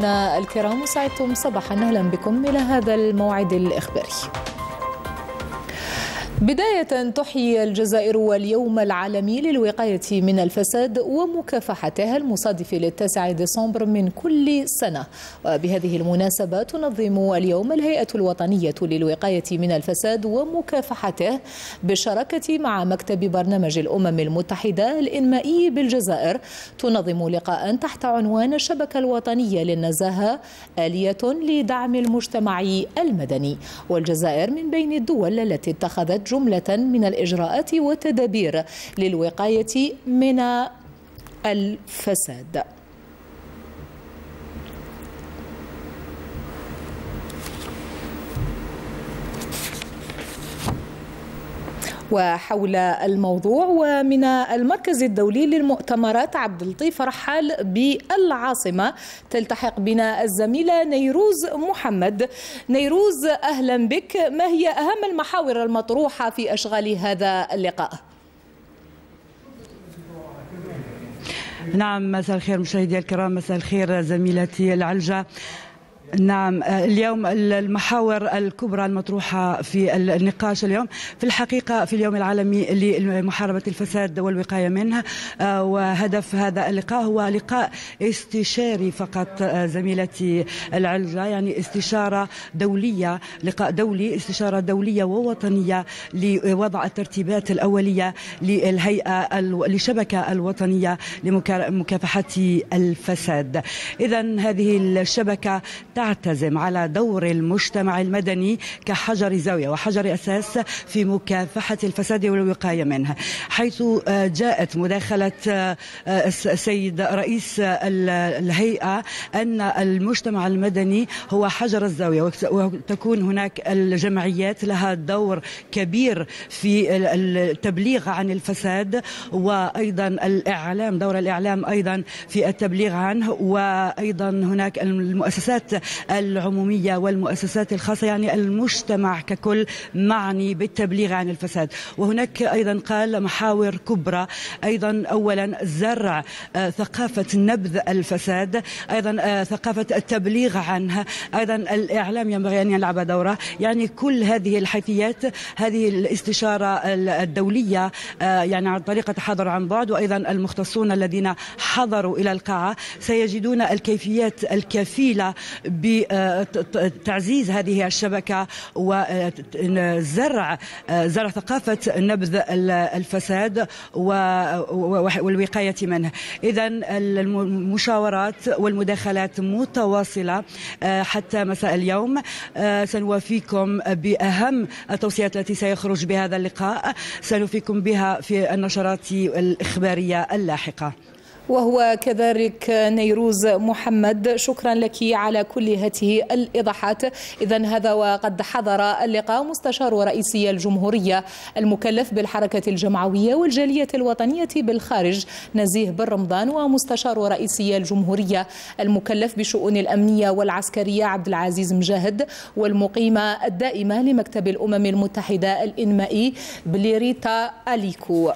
مشاهدينا الكرام وسعدتم صباحا أهلا بكم إلى هذا الموعد الإخباري. بداية تحيي الجزائر اليوم العالمي للوقاية من الفساد ومكافحته المصادف للتاسع ديسمبر من كل سنة. وبهذه المناسبة تنظم اليوم الهيئة الوطنية للوقاية من الفساد ومكافحته بالشراكة مع مكتب برنامج الأمم المتحدة الإنمائي بالجزائر. تنظم لقاء تحت عنوان الشبكة الوطنية للنزاهة آلية لدعم المجتمع المدني. والجزائر من بين الدول التي اتخذت جملة من الإجراءات والتدابير للوقاية من الفساد. وحول الموضوع. ومن المركز الدولي للمؤتمرات عبد اللطيف رحال بالعاصمة تلتحق بنا الزميلة نيروز محمد. نيروز أهلا بك. ما هي أهم المحاور المطروحة في أشغال هذا اللقاء؟ نعم مساء الخير مشاهدي الكرام مساء الخير زميلتي العلجة. نعم اليوم المحاور الكبرى المطروحة في النقاش اليوم في الحقيقة في اليوم العالمي لمحاربة الفساد والوقاية منه وهدف هذا اللقاء هو لقاء استشاري فقط زميلتي العلجة يعني استشارة دولية لقاء دولي استشارة دولية ووطنية لوضع الترتيبات الأولية للهيئة للشبكة الوطنية لمكافحة الفساد. إذا هذه الشبكة تعتزم على دور المجتمع المدني كحجر زاوية وحجر أساس في مكافحة الفساد والوقاية منه حيث جاءت مداخلة السيد رئيس الهيئة أن المجتمع المدني هو حجر الزاوية وتكون هناك الجمعيات لها دور كبير في التبليغ عن الفساد وأيضا الإعلام دور الإعلام أيضا في التبليغ عنه وأيضا هناك المؤسسات العمومية والمؤسسات الخاصة يعني المجتمع ككل معني بالتبليغ عن الفساد. وهناك أيضا قال محاور كبرى أيضا أولا زرع ثقافة نبذ الفساد أيضا ثقافة التبليغ عنها أيضا الإعلام ينبغي أن يلعب دوره. يعني كل هذه الحيثيات هذه الاستشارة الدولية يعني عن طريق تحاضر عن بعد وأيضا المختصون الذين حضروا إلى القاعة سيجدون الكيفيات الكفيلة بتعزيز هذه الشبكة وزرع زرع ثقافة نبذ الفساد والوقاية منه. إذا المشاورات والمداخلات متواصلة حتى مساء اليوم. سنوافيكم بأهم التوصيات التي سيخرج بهذا اللقاء. سنوفيكم بها في النشرات الإخبارية اللاحقة. وهو كذلك نيروز محمد. شكرا لك على كل هذه الإيضاحات. إذا هذا وقد حضر اللقاء مستشار رئيسي الجمهورية المكلف بالحركة الجمعوية والجالية الوطنية بالخارج نزيه بن رمضان ومستشار رئيسي الجمهورية المكلف بشؤون الأمنية والعسكرية عبد العزيز مجاهد والمقيمة الدائمة لمكتب الأمم المتحدة الإنمائي بليريتا أليكو.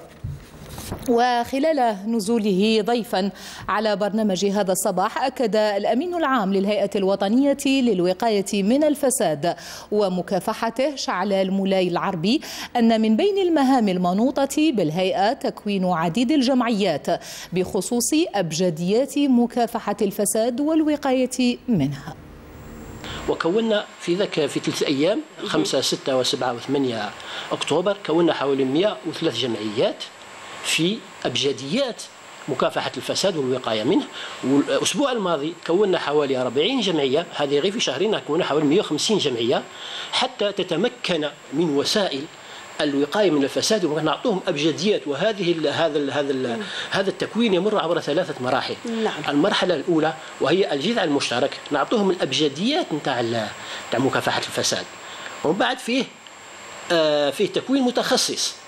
وخلال نزوله ضيفا على برنامج هذا الصباح أكد الأمين العام للهيئة الوطنية للوقاية من الفساد ومكافحته شعلال مولاي العربي أن من بين المهام المنوطة بالهيئة تكوين عديد الجمعيات بخصوص أبجديات مكافحة الفساد والوقاية منها. وكونا في ذاك في ثلاث أيام 5 6 و7 و8 أكتوبر كونا حوالي 103 جمعيات. في أبجديات مكافحة الفساد والوقاية منه. والأسبوع الماضي كونا حوالي 40 جمعية هذه غير في شهرين كونا حوالي 150 جمعية حتى تتمكن من وسائل الوقاية من الفساد. ونعطوهم أبجديات وهذه ال هذا ال هذا ال هذا التكوين يمر عبر ثلاثة مراحل. نعم. المرحلة الأولى وهي الجذع المشترك. نعطوهم الأبجديات نتاع نتاع مكافحة الفساد. ومن بعد فيه آه فيه تكوين متخصص.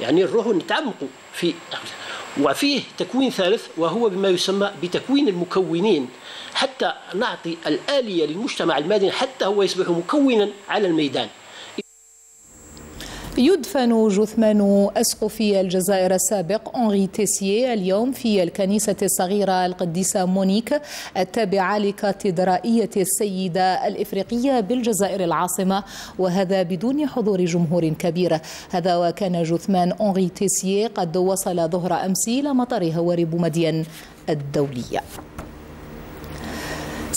يعني نروحوا نتعمقوا في وفيه تكوين ثالث وهو بما يسمى بتكوين المكونين حتى نعطي الآلية للمجتمع المدني حتى هو يصبح مكونا على الميدان. يدفن جثمان أسقفي الجزائر السابق أنري تيسيه اليوم في الكنيسة الصغيرة القديسة مونيك التابعة لكاتدرائية السيدة الإفريقية بالجزائر العاصمة وهذا بدون حضور جمهور كبير. هذا وكان جثمان أنري تيسيه قد وصل ظهر أمس إلى مطار هواري بومدين الدولية.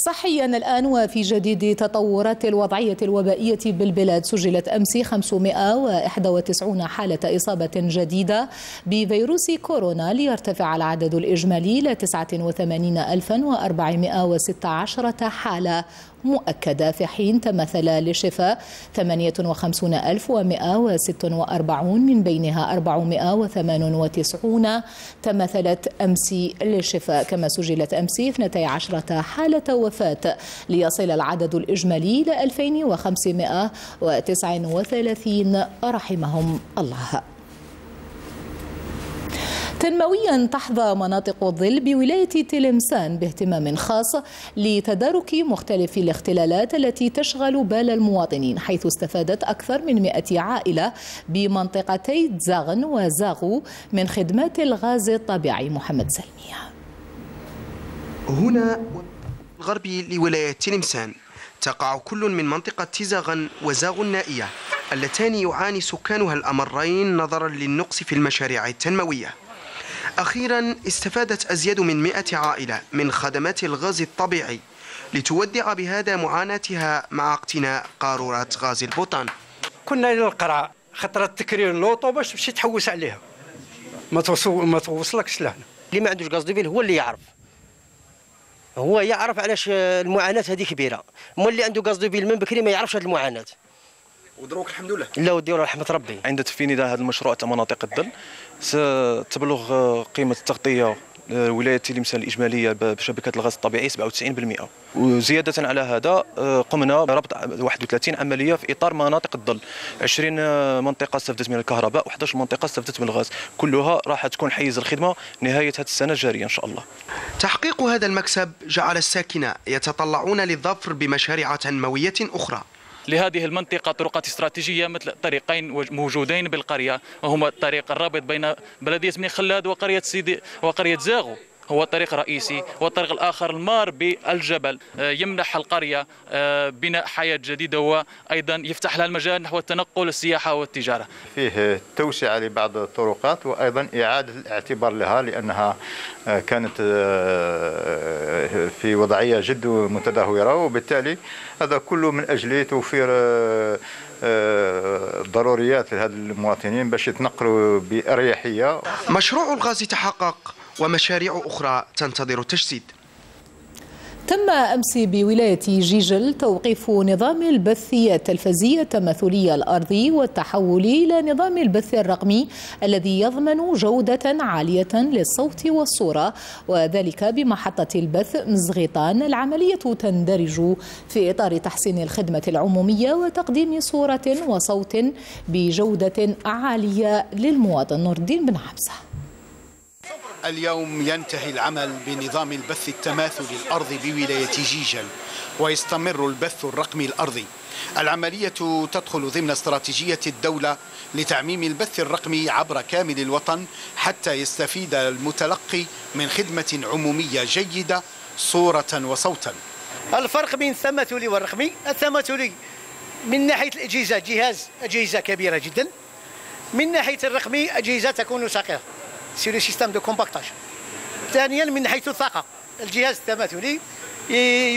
صحيا الآن وفي جديد تطورات الوضعية الوبائية بالبلاد. سجلت أمس 591 حالة إصابة جديدة بفيروس كورونا ليرتفع العدد الإجمالي إلى 89416 حالة. مؤكدة في حين تمثل للشفاء 58146 من بينها 498 تمثلت أمس للشفاء كما سجلت أمس 12 حالة وفاة ليصل العدد الإجمالي إلى 2539 رحمهم الله. تنمويا تحظى مناطق الظل بولاية تلمسان باهتمام خاص لتدارك مختلف الاختلالات التي تشغل بال المواطنين حيث استفادت أكثر من 100 عائلة بمنطقتي زاغن وزاغو من خدمات الغاز الطبيعي محمد سلمية هنا الغربي لولاية تلمسان. تقع كل من منطقة تيزاغن وزاغ النائية اللتان يعاني سكانها الأمرين نظرا للنقص في المشاريع التنموية. أخيرا استفادت أزيد من 100 عائلة من خدمات الغاز الطبيعي لتودع بهذا معاناتها مع اقتناء قارورات غاز البوطان كنا للقرعة خطرة تكرير اللوطو باش تمشي تحوس عليها. ما توصل ما توصلكش لهنا. اللي ما عندوش غاز دوبيل هو اللي يعرف. هو يعرف علاش المعاناة هذه كبيرة. مو اللي عنده غاز دوبيل من بكري ما يعرفش هذه المعاناة. ودروك الحمد لله. لا ودي رحمة ربي. عند تفيني هذا المشروع تاع مناطق الظل ستبلغ قيمة التغطية ولاية تلمسان الإجمالية بشبكة الغاز الطبيعي 97% وزيادة على هذا قمنا بربط 31 عملية في إطار مناطق الظل. 20 منطقة استفدت من الكهرباء و11 منطقة استفدت من الغاز. كلها راح تكون حيز الخدمة نهاية هذه السنة جارية إن شاء الله. تحقيق هذا المكسب جعل الساكنة يتطلعون للظفر بمشاريع تنموية أخرى. لهذه المنطقة طرقات استراتيجية مثل طريقين موجودين بالقرية وهما الطريق الرابط بين بلدية بني خلاد وقرية سيدي وقرية زاغو. هو طريق رئيسي والطريق الآخر المار بالجبل. آه، يمنح القرية آه، بناء حياة جديدة وأيضا يفتح لها المجال نحو التنقل السياحة والتجارة. فيه توسعة لبعض الطرقات وأيضا إعادة الاعتبار لها لأنها آه، كانت في وضعية جد متدهورة وبالتالي هذا كله من أجل توفير ضروريات لهذا المواطنين باش يتنقلوا بأريحية. مشروع الغاز تحقق. ومشاريع أخرى تنتظر التجسيد تم أمس بولاية جيجل توقيف نظام البث التلفزي التماثلي الأرضي والتحول إلى نظام البث الرقمي الذي يضمن جودة عالية للصوت والصورة وذلك بمحطة البث مزغيطان العملية تندرج في إطار تحسين الخدمة العمومية وتقديم صورة وصوت بجودة عالية للمواطن. نور الدين بن حمزة اليوم ينتهي العمل بنظام البث التماثلي الأرضي بولاية جيجل ويستمر البث الرقمي الأرضي. العملية تدخل ضمن استراتيجية الدولة لتعميم البث الرقمي عبر كامل الوطن حتى يستفيد المتلقي من خدمة عمومية جيدة صورة وصوتا. الفرق بين التماثلي والرقمي التماثلي من ناحية الأجهزة جهاز أجهزة كبيرة جدا. من ناحية الرقمي أجهزة تكون صغيرة c'est le système de compactage. ثانيا من حيث الطاقة. الجهاز التماثلي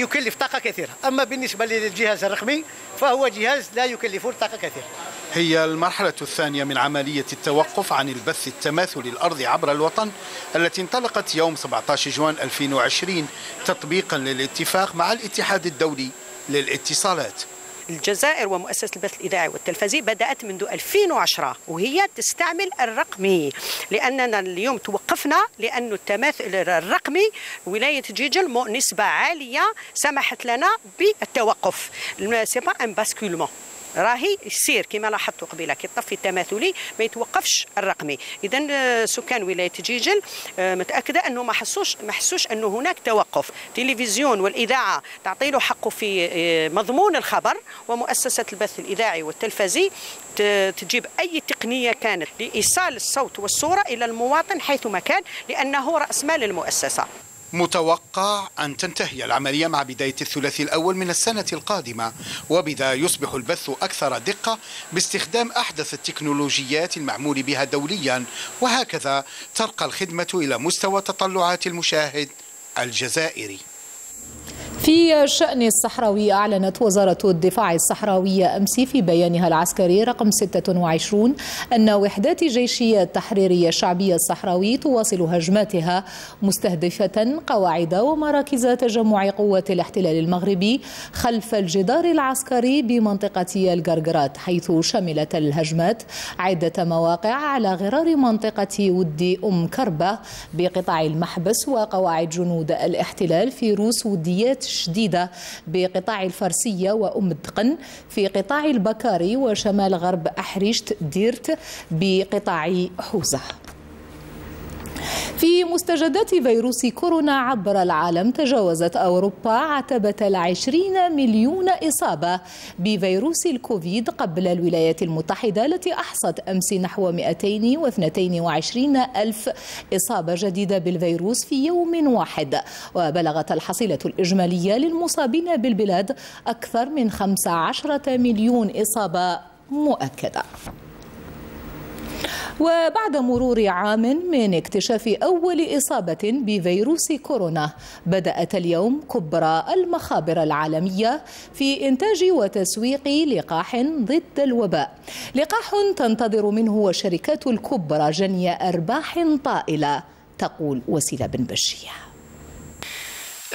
يكلف طاقة كثيرة. أما بالنسبة للجهاز الرقمي فهو جهاز لا يكلف طاقة كثيرة. هي المرحلة الثانية من عملية التوقف عن البث التماثلي الأرضي عبر الوطن التي انطلقت يوم 17 جوان 2020 تطبيقا للاتفاق مع الاتحاد الدولي للاتصالات. الجزائر ومؤسسة البث الإذاعي والتلفزي بدأت منذ 2010 وهي تستعمل الرقمي. لأننا اليوم توقفنا لأن التماثل الرقمي ولاية جيجل نسبة عالية سمحت لنا بالتوقف. c'est pas un basculement راهي يسير كما لاحظتوا قبيلة كي الطفي التماثلي ما يتوقفش الرقمي. اذا سكان ولاية جيجل متأكدة أنه ما حسوش ما حسوش أنه هناك توقف. تلفزيون والإذاعة تعطي له حقه في مضمون الخبر ومؤسسة البث الإذاعي والتلفزي تجيب أي تقنية كانت لإيصال الصوت والصورة إلى المواطن حيثما كان لأنه رأس مال المؤسسة. متوقع أن تنتهي العملية مع بداية الثلاثي الأول من السنة القادمة وبذا يصبح البث أكثر دقة باستخدام أحدث التكنولوجيات المعمول بها دوليا. وهكذا ترقى الخدمة إلى مستوى تطلعات المشاهد الجزائري. في شأن الصحراوي أعلنت وزارة الدفاع الصحراوية أمس في بيانها العسكري رقم 26 أن وحدات جيشية التحريرية الشعبية الصحراوي تواصل هجماتها مستهدفة قواعد ومراكز تجمع قوة الاحتلال المغربي خلف الجدار العسكري بمنطقة القرقرات حيث شملت الهجمات عدة مواقع على غرار منطقة ود أم كربة بقطاع المحبس وقواعد جنود الاحتلال في روس وديات شديدة بقطاع الفارسية وأم الدقن في قطاع البكاري وشمال غرب أحريشت ديرت بقطاع حوزة. في مستجدات فيروس كورونا عبر العالم تجاوزت أوروبا عتبة العشرين مليون إصابة بفيروس الكوفيد قبل الولايات المتحدة التي أحصت أمس نحو 222 ألف إصابة جديدة بالفيروس في يوم واحد. وبلغت الحصيلة الإجمالية للمصابين بالبلاد أكثر من 15 مليون إصابة مؤكدة. وبعد مرور عام من اكتشاف أول إصابة بفيروس كورونا بدأت اليوم كبرى المخابر العالمية في إنتاج وتسويق لقاح ضد الوباء. لقاح تنتظر منه الشركات الكبرى جني أرباح طائلة تقول وسيلة بن بشيه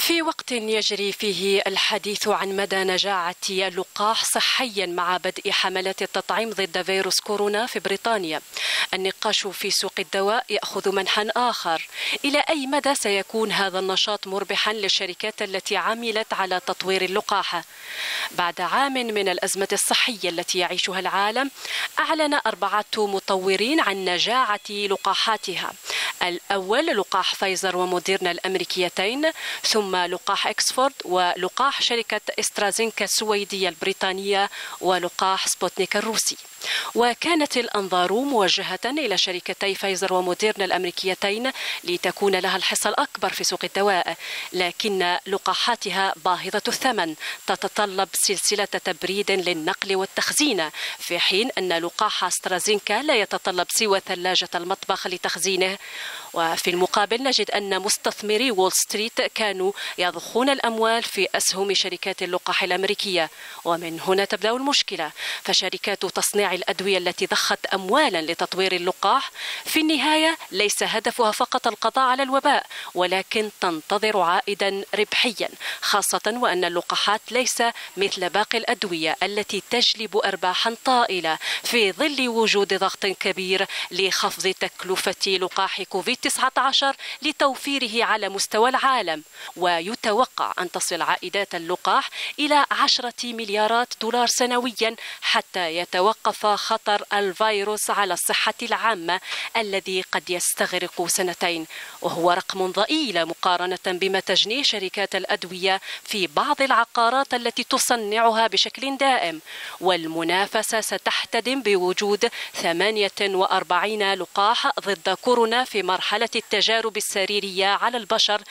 في وقت يجري فيه الحديث عن مدى نجاعة اللقاح صحيا مع بدء حملات التطعيم ضد فيروس كورونا في بريطانيا. النقاش في سوق الدواء يأخذ منحا آخر. إلى أي مدى سيكون هذا النشاط مربحا للشركات التي عملت على تطوير اللقاح؟ بعد عام من الأزمة الصحية التي يعيشها العالم أعلن أربعة مطورين عن نجاعة لقاحاتها. الأول لقاح فايزر وموديرنا الأمريكيتين ثم لقاح إكسفورد ولقاح شركة أسترازينيكا السويدية البريطانية ولقاح سبوتنيك الروسي. وكانت الأنظار موجهة إلى شركتي فايزر وموديرنا الأمريكيتين لتكون لها الحصة الأكبر في سوق الدواء لكن لقاحاتها باهظة الثمن. تتطلب سلسلة تبريد للنقل والتخزين في حين أن لقاح أسترازينكا لا يتطلب سوى ثلاجة المطبخ لتخزينه. وفي المقابل نجد أن مستثمري وول ستريت كانوا يضخون الأموال في أسهم شركات اللقاح الأمريكية. ومن هنا تبدأ المشكلة. فشركات تصنيع الأدوية التي ضخت أموالا لتطوير اللقاح. في النهاية ليس هدفها فقط القضاء على الوباء ولكن تنتظر عائدا ربحيا خاصة وأن اللقاحات ليس مثل باقي الأدوية التي تجلب أرباحا طائلة في ظل وجود ضغط كبير لخفض تكلفة لقاح كوفيد 19 لتوفيره على مستوى العالم. ويتوقع أن تصل عائدات اللقاح إلى 10 مليارات دولار سنويا حتى يتوقف خطر الفيروس على الصحة العامة الذي قد يستغرق سنتين وهو رقم ضئيل مقارنة بما تجنيه شركات الأدوية في بعض العقارات التي تصنعها بشكل دائم. والمنافسة ستحتدم بوجود 48 لقاح ضد كورونا في مرحلة التجارب السريرية على البشر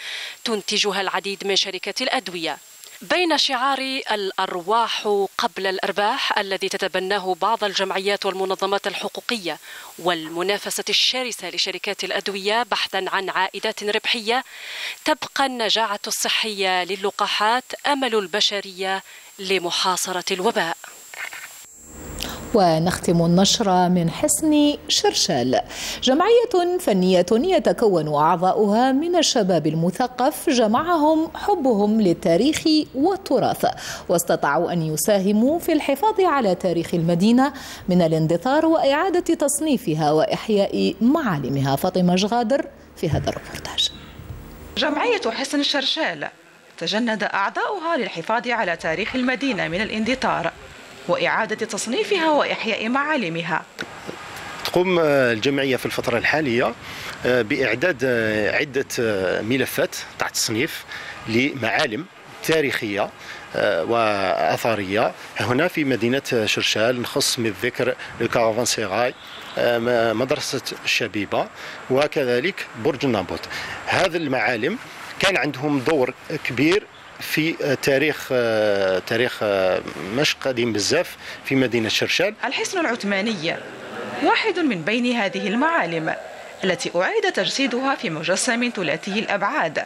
تنتجها العديد من شركات الأدوية. بين شعار الأرواح قبل الأرباح الذي تتبناه بعض الجمعيات والمنظمات الحقوقية والمنافسة الشرسة لشركات الأدوية بحثا عن عائدات ربحية تبقى النجاعة الصحية للقاحات أمل البشرية لمحاصرة الوباء. ونختم النشرة من حصن شرشال. جمعية فنية يتكون أعضاؤها من الشباب المثقف جمعهم حبهم للتاريخ والتراث. واستطاعوا أن يساهموا في الحفاظ على تاريخ المدينة من الاندثار وإعادة تصنيفها وإحياء معالمها. فاطمة جغادر في هذا الريبورتاج جمعية حصن الشرشال تجند أعضاؤها للحفاظ على تاريخ المدينة من الاندثار وإعادة تصنيفها وإحياء معالمها. تقوم الجمعية في الفترة الحالية بإعداد عدة ملفات تاع تصنيف لمعالم تاريخية وأثرية هنا في مدينة شرشال نخص من الذكر الكارفان سيغاي مدرسة الشبيبة وكذلك برج النابوت. هذه المعالم كان عندهم دور كبير في تاريخ تاريخ مش قديم بزاف في مدينة شرشال. الحصن العثماني واحد من بين هذه المعالم التي أعيد تجسيدها في مجسم ثلاثي الأبعاد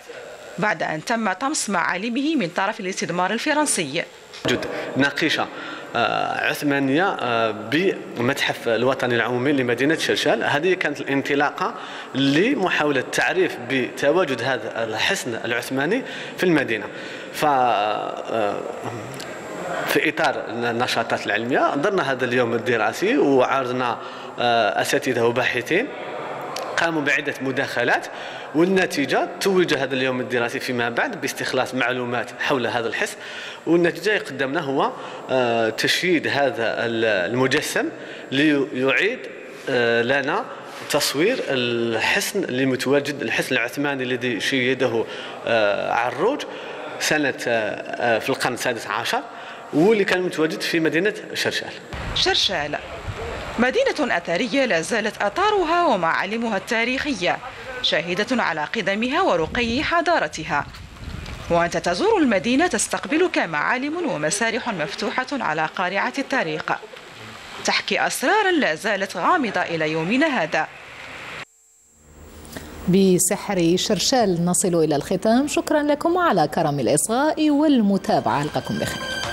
بعد أن تم طمس معالمه من طرف الاستدمار الفرنسي. وجود ناقشة عثمانية بمتحف الوطني العمومي لمدينة شرشال. هذه كانت الانطلاقة لمحاولة التعريف بتواجد هذا الحصن العثماني في المدينة. ف في إطار النشاطات العلمية درنا هذا اليوم الدراسي وعرضنا أساتذة وباحثين قاموا بعدة مداخلات والنتيجة توج هذا اليوم الدراسي فيما بعد باستخلاص معلومات حول هذا الحصن والنتيجة قدمنا هو تشييد هذا المجسم ليعيد لنا تصوير الحصن اللي متواجد الحصن العثماني الذي شيده عروج. سنة في القرن السادس عشر واللي كان متواجد في مدينة شرشال. شرشال. مدينة أثرية لا زالت أثارها ومعالمها التاريخية شاهدة على قدمها ورقي حضارتها. وأنت تزور المدينة تستقبلك معالم ومسارح مفتوحة على قارعة التاريخ. تحكي أسرارا لا زالت غامضة إلى يومنا هذا. بسحر شرشال نصل إلى الختام. شكرا لكم على كرم الإصغاء والمتابعة. ألقاكم بخير.